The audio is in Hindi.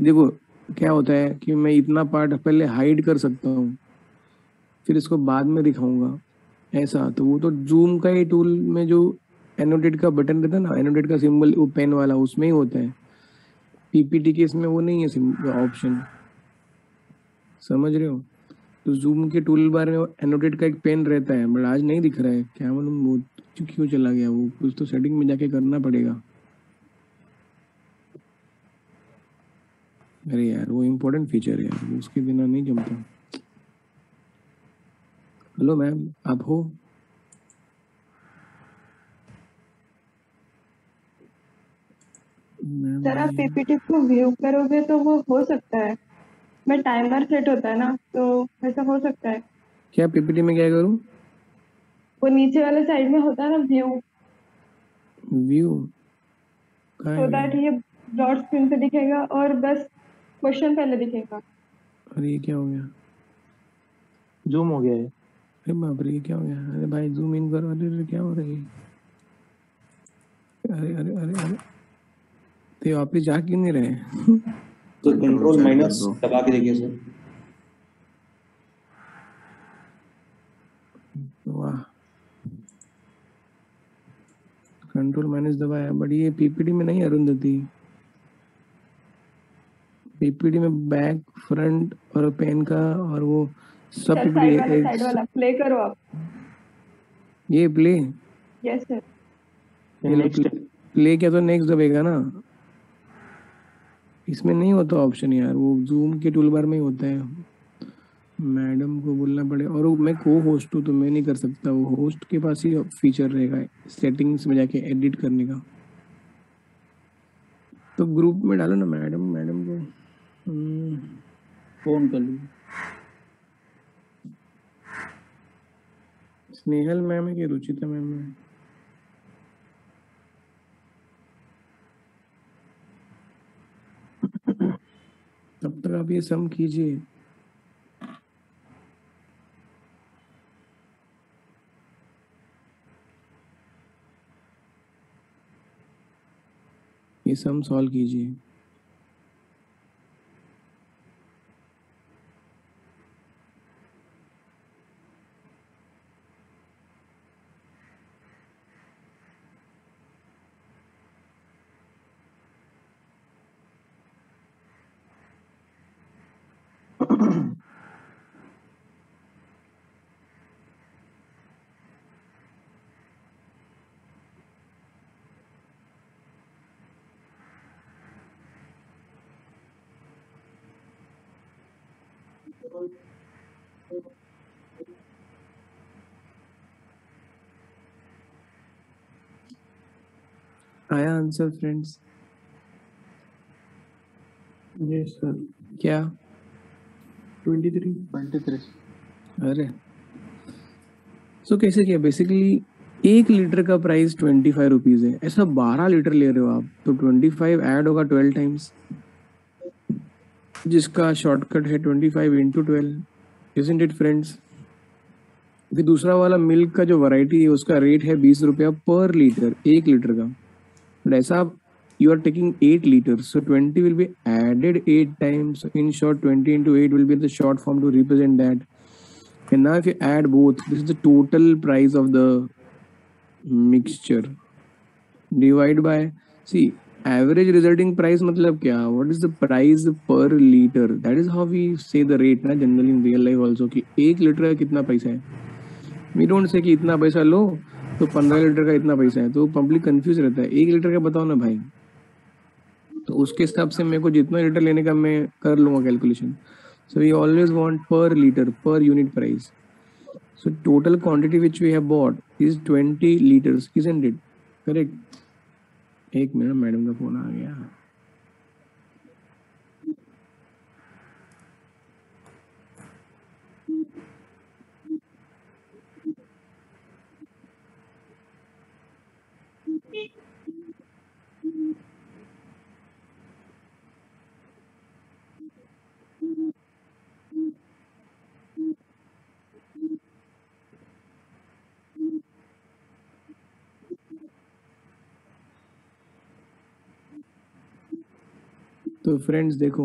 देखो, क्या होता है कि मैं इतना पार्ट पहले हाइड कर सकता हूँ, फिर इसको बाद में दिखाऊँगा। ऐसा तो वो तो जूम का ही टूल में जो एनोटेट का बटन रहता है ना एनोटेट का सिंबल वो पेन वाला, उसमें ही होता है। पीपीटी के इसमें वो नहीं है ऑप्शन समझ रहे हो? तो जूम के टूल बार में एनोटेट का एक पेन रहता है, बट आज नहीं दिख रहा है। क्या मालूम वो क्यों चला गया, वो कुछ तो सेटिंग में जाके करना पड़ेगा। अरे यार वो इम्पोर्टेंट फीचर है यार उसके बिना नहीं जमता। हेलो मैम आप हो? सर आप पीपीटी को व्यू करोगे तो वो हो सकता है। मैं टाइमर सेट होता है ना तो ऐसा हो सकता है। क्या पीपीटी में क्या करूँ? वो नीचे वाले साइड में होता है ना व्यू व्यू सो दैट ये डॉट स्क्रीन पे दिखेगा और बस क्वेश्चन पहले दिखेगा। अरे ये क्या हो गया? जूम हो गया है अरे बाप रे ये क्या हो गया? अरे भाई जूम इन करो अरे अरे क्या हो रहा है अरे अरे अरे अरे। तो ये वापिस जा क्यों नहीं रहे? तो कंट्रोल माइनस दबा के देखिए सर वाह। कंट्रोल माइनस दबाया बट ये पीपीटी में नहीं अरुंधति। पीपीटी में बैक फ्रंट और पेन का और वो सब सर साइड वाला साइड वाला प्ले करो आप। ये play yes sir next play किया तो नेक्स्ट दबेगा ना। इसमें नहीं होता ऑप्शन यार वो जूम के टूल बार में ही होता है। मैडम को बोलना पड़ेगा और मैं को होस्ट हूँ तो मैं नहीं कर सकता वो होस्ट के पास ही फीचर रहेगा सेटिंग्स में जाके एडिट करने का। तो ग्रुप में डालो ना मैडम मैडम को। फ़ोन कर लीजिए स्नेहल मैम है कि रुचिता मैम है? तब तक आप ये सम कीजिए। ये सम सॉल्व कीजिए। आया आंसर फ्रेंड्स यस सर क्या 23 23 अरे। सो so, कैसे किया? बेसिकली एक लीटर का प्राइस ट्वेंटी फाइव रुपीज़ है। ऐसा बारह लीटर ले रहे हो आप तो ट्वेंटी फाइव ऐड होगा ट्वेल्व टाइम्स जिसका शॉर्टकट है twenty five into twelve isn't it friends फिर दूसरा वाला मिल्क का जो वैरायटी है उसका रेट है बीस रुपया पर लीटर एक लीटर का। ऐसा you are taking 8 liters so 20 will be added 8 times in short 20 into 8 will be the short form to represent that and now if you add both this is the total price of the mixture divide by see average resulting price matlab kya what is the price per liter that is how we say the rate na generally in real life also कि एक लीटर का कितना पैसा है वी डोंट से कि इतना पैसा लो तो पंद्रह लीटर का इतना पैसा है तो पब्लिक कंफ्यूज रहता है एक लीटर का बताओ ना भाई तो उसके हिसाब से मेरे को जितना लीटर लेने का मैं कर लूँगा calculation so we always want per litre per unit price so total quantity which we have bought is 20 litres isn't it? Correct एक मिनट, मैडम का फ़ोन आ गया। तो फ्रेंड्स देखो।